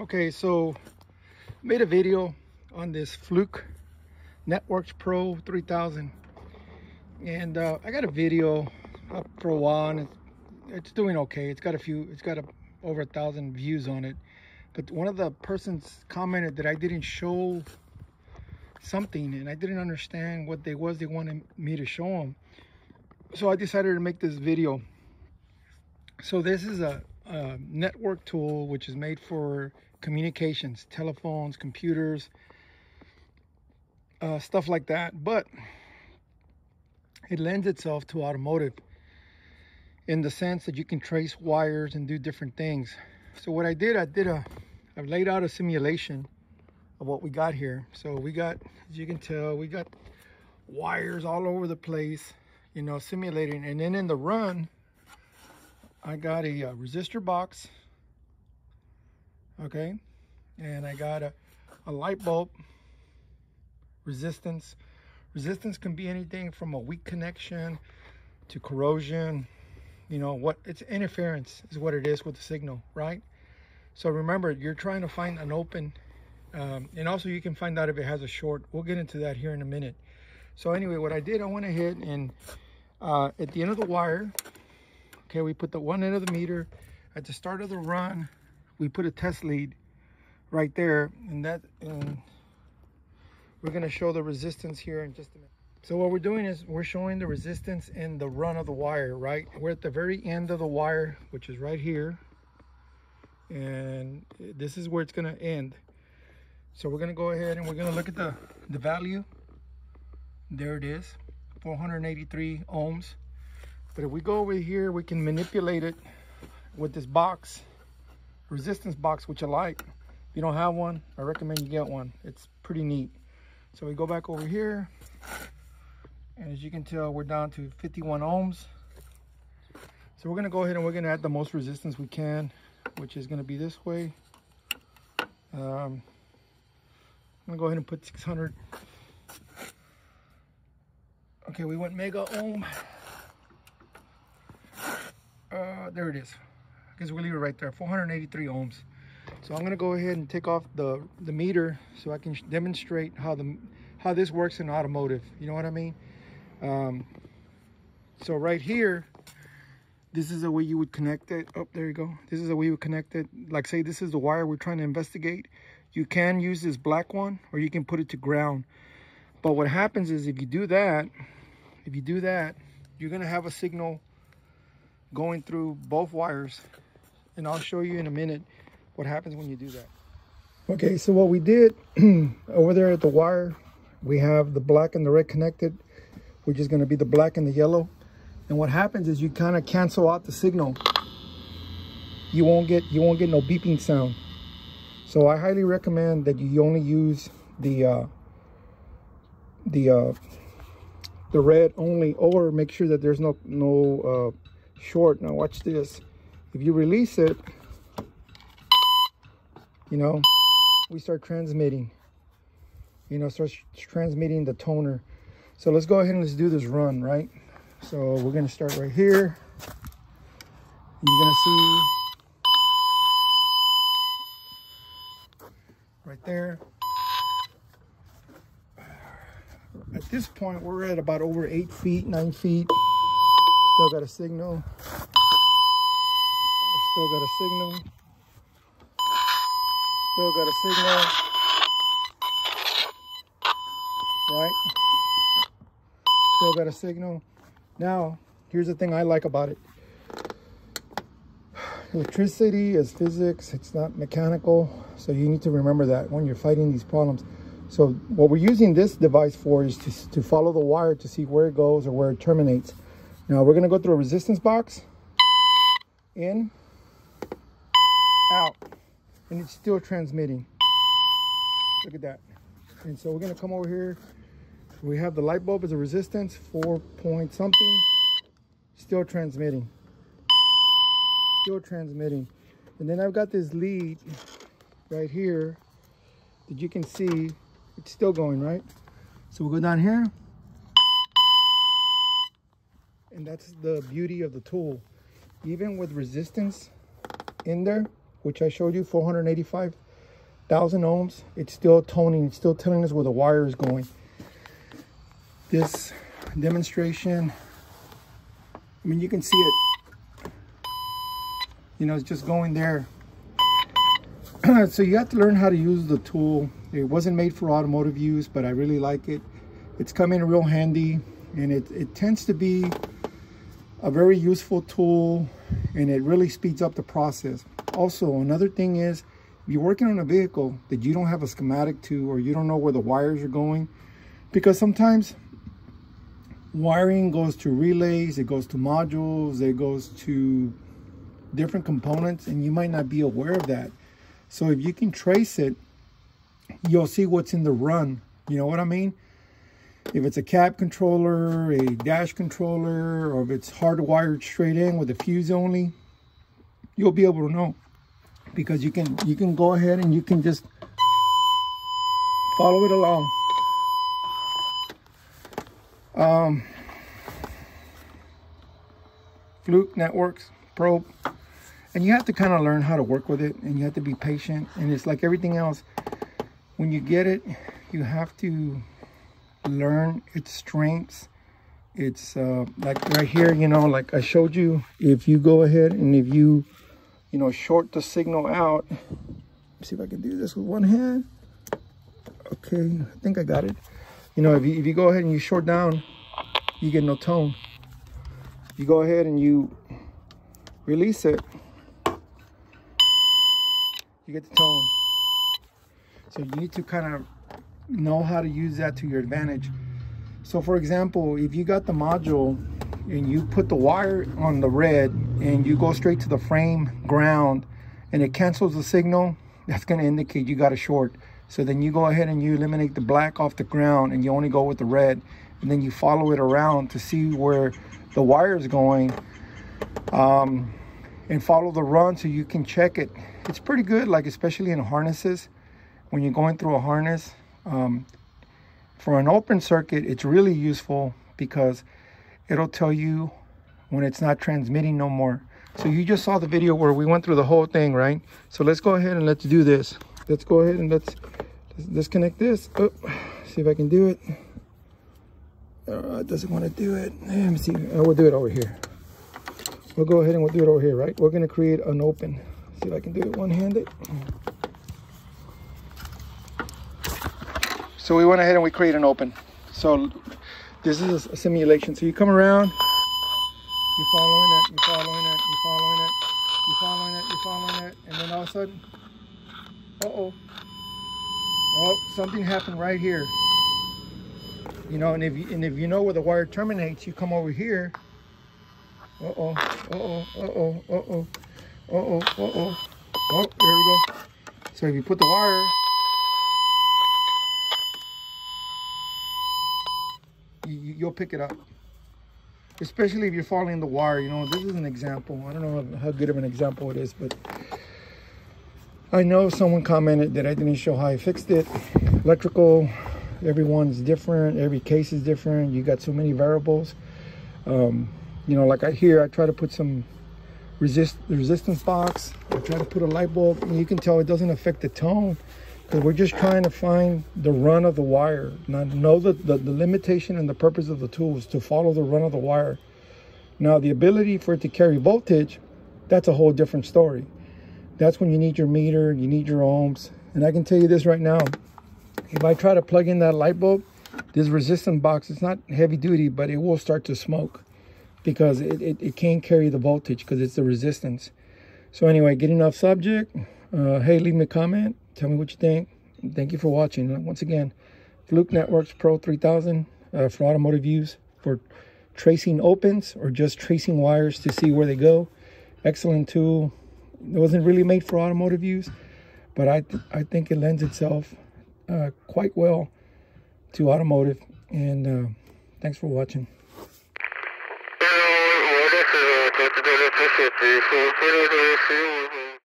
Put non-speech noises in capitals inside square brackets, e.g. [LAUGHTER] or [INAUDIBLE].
Okay, so made a video on this Fluke Networks Pro 3000 and uh, I got a video up for a while and it's, it's doing okay. It's got a few, it's got a, over a thousand views on it. But one of the persons commented that I didn't show something and I didn't understand what they was they wanted me to show them. So I decided to make this video. So this is a, network tool which is made for communications, telephones, computers, uh, stuff like that. But it lends itself to automotive in the sense that you can trace wires and do different things. So what I did, I did a, I laid out a simulation of what we got here. So we got, as you can tell, we got wires all over the place, you know, simulating. And then in the run, I got a, a resistor box okay? And I got a, a light bulb resistance. Resistance can be anything from a weak connection to corrosion you know what it's interference is what it is with the signal right? So remember you're trying to find an open um, and also you can find out if it has a short we'll get into that here in a minute. So anyway what I did I went ahead and uh, at the end of the wire okay we put the one end of the meter at the start of the run. We put a test lead right there and that and we're going to show the resistance here in just a minute. So what we're doing is we're showing the resistance in the run of the wire right? We're at the very end of the wire which is right here. And this is where it's going to end. So we're going to go ahead and we're going to look at the the value. There it is 483 ohms but if we go over here we can manipulate it with this box resistance box, which I like. If you don't have one, I recommend you get one. It's pretty neat. So we go back over here. And as you can tell, we're down to 51 ohms. So we're gonna go ahead and we're gonna add the most resistance we can, which is gonna be this way. Um, I'm gonna go ahead and put 600. Okay, we went mega ohm. Uh, there it is. Because we leave it right there. 483 ohms. So i'm going to go ahead and take off the the meter so i can demonstrate how the how this works in automotive. You know what i mean? Um, so right here this is the way you would connect it. Oh there you go. This is the way you would connect it. Like say this is the wire we're trying to investigate. You can use this black one or you can put it to ground. But what happens is if you do that if you do that you're going to have a signal going through both wires and I'll show you in a minute what happens when you do that. Okay, so what we did [CLEARS THROAT] over there at the wire, we have the black and the red connected, which is going to be the black and the yellow. And what happens is you kind of cancel out the signal. You won't get you won't get no beeping sound. So I highly recommend that you only use the uh, the uh, the red only, or make sure that there's no no uh, short. Now watch this if you release it, you know, we start transmitting, you know, starts transmitting the toner. So let's go ahead and let's do this run, right? So we're gonna start right here. You're gonna see right there. At this point, we're at about over eight feet, nine feet. Still got a signal. Still got a signal. Still got a signal. Right? Still got a signal. Now, here's the thing I like about it. Electricity is physics, it's not mechanical. So you need to remember that when you're fighting these problems. So what we're using this device for is to, to follow the wire to see where it goes or where it terminates. Now we're gonna go through a resistance box, in, out. And it's still transmitting. Look at that. And so we're to come over here. We have the light bulb as a resistance four point something. Still transmitting. Still transmitting. And then I've got this lead right here that you can see. It's still going right? So we'll go down here and that's the beauty of the tool even with resistance in there which I showed you, 485 1000 ohms, it's still toning, it's still telling us where the wire is going. This demonstration, I mean, you can see it, you know, it's just going there. [CLEARS THROAT] so you have to learn how to use the tool. It wasn't made for automotive use, but I really like it. It's come in real handy and it, it tends to be a very useful tool and it really speeds up the process. Also, another thing is, if you're working on a vehicle that you don't have a schematic to or you don't know where the wires are going, because sometimes wiring goes to relays, it goes to modules, it goes to different components and you might not be aware of that. So if you can trace it, you'll see what's in the run. You know what I mean? If it's a cab controller, a dash controller, or if it's hardwired straight in with a fuse only, you'll be able to know. Because you can you can go ahead and you can just follow it along. Um, Fluke Networks probe. And you have to kind of learn how to work with it and you have to be patient. And it's like everything else. When you get it, you have to learn its strengths. It's uh, like right here, you know, like I showed you, if you go ahead and if you, you know, short the signal out, see if I can do this with one hand. Okay, I think I got it. You know, if you, if you go ahead and you short down, you get no tone. You go ahead and you release it, you get the tone. So you need to kind of know how to use that to your advantage. So for example, if you got the module and you put the wire on the red and you go straight to the frame ground and it cancels the signal, that's going to indicate you got a short. So then you go ahead and you eliminate the black off the ground and you only go with the red. And then you follow it around to see where the wire is going um, and follow the run so you can check it. It's pretty good, like especially in harnesses. When you're going through a harness, um, for an open circuit, it's really useful because it'll tell you when it's not transmitting no more. So you just saw the video where we went through the whole thing, right? So let's go ahead and let's do this. Let's go ahead and let's, let's disconnect this. Oh, see if I can do it. Uh, it doesn't want to do it. Let me see. Uh, we'll do it over here. We'll go ahead and we'll do it over here, right? We're going to create an open. See if I can do it one-handed. So we went ahead and we create an open. So this is a simulation. So you come around, you're following it, you're following it, you're following it, you're following it, you're following it, and then all of a sudden, uh-oh. Oh, something happened right here. You know, and if you, and if you know where the wire terminates, you come over here. Uh-oh, uh-oh, uh-oh, uh-oh, uh-oh, uh-oh. Oh, there we go. So if you put the wire you, you'll pick it up. Especially if you're following the wire, you know, this is an example. I don't know how good of an example it is, but I know someone commented that I didn't show how I fixed it. Electrical, everyone's different. Every case is different. You got so many variables. Um, you know, like I here, I try to put some resist resistance box. I try to put a light bulb, and you can tell it doesn't affect the tone because we're just trying to find the run of the wire. Now, know that the, the limitation and the purpose of the tool is to follow the run of the wire. Now, the ability for it to carry voltage, that's a whole different story. That's when you need your meter, you need your ohms. And I can tell you this right now, if I try to plug in that light bulb, this resistance box, it's not heavy duty, but it will start to smoke because it, it, it can't carry the voltage because it's the resistance. So anyway, getting off subject, uh, hey, leave me a comment. Tell me what you think. Thank you for watching. Once again, Fluke Networks Pro 3000 uh, for automotive use for tracing opens or just tracing wires to see where they go. Excellent tool. It wasn't really made for automotive use, but I, th I think it lends itself uh, quite well to automotive. And uh, thanks for watching.